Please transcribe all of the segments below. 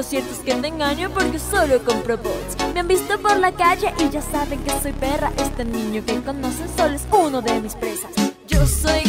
Lo cierto es que te engaño porque solo compro bots. Me han visto por la calle y ya saben que soy perra. Este niño que conocen solo es uno de mis presas. Yo soy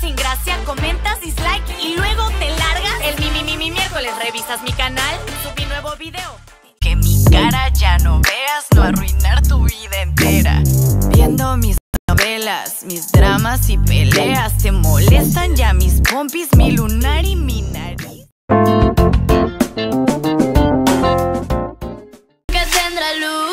sin gracia. Comentas, dislike y luego te largas. El mi, mi, mi, mi miércoles revisas mi canal. Subí nuevo video. Que mi cara ya no veas, no arruinar tu vida entera. Viendo mis novelas, mis dramas y peleas. Te molestan ya mis pompis, mi lunar y mi nariz. que tendrá luz.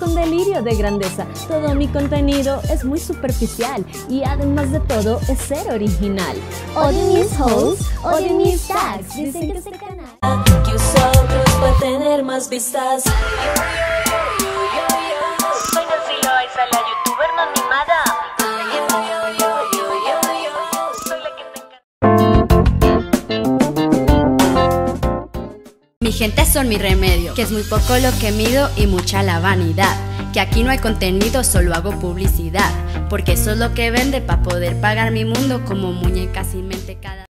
Con delirio de grandeza. Todo mi contenido es muy superficial y además de todo es ser original. Odio mis hosts, odio mis tags. Dicen que este canal que otros para tener más vistas. Soy Nancy Loaiza, la youtuber son mi remedio, que es muy poco lo que mido y mucha la vanidad. Que aquí no hay contenido, solo hago publicidad. Porque eso es lo que vende para poder pagar mi mundo como muñecas y mente cada.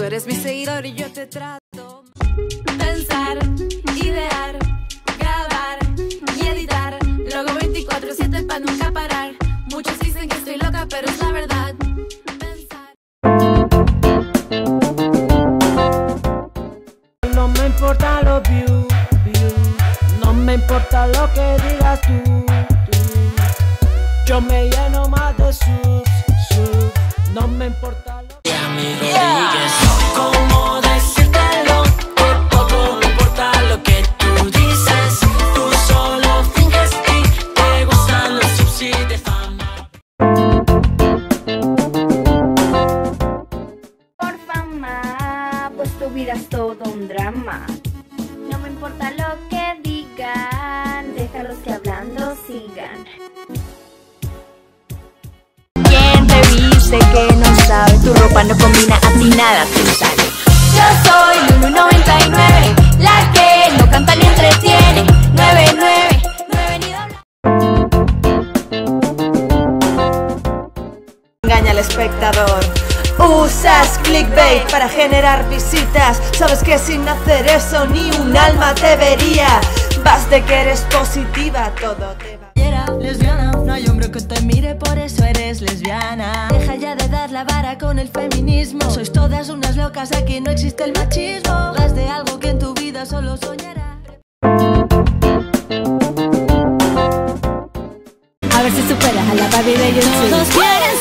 Tú eres mi seguidor y yo te trato pensar idear grabar y editar luego 24/7 para nunca parar muchos dicen que estoy loca pero es la verdad pensar No me importa los views, views. No me importa lo que digas tú, tú. Yo me lleno más de subs, subs. No me importa vida es todo un drama. No me importa lo que digan, déjalos que hablando sigan. ¿Quién te viste que no sabe? Tu ropa no combina, a ti nada te sale. Yo soy Lulu 99, la que no canta ni entretiene. 99, clickbait para generar visitas. Sabes que sin hacer eso ni un alma te vería. Vas de que eres positiva, todo te va. lesbiana no hay hombre que te mire por eso eres lesbiana deja ya de dar la vara con el feminismo sois todas unas locas aquí no existe el machismo haz de algo que en tu vida solo soñarás A ver si superas a la Barbie de YouTube. Todos quieren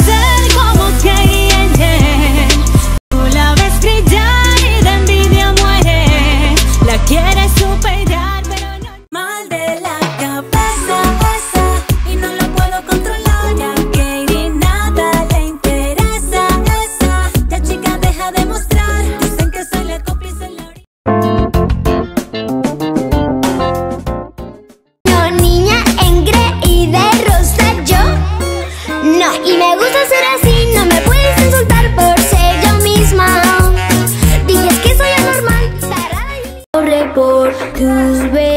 Cause we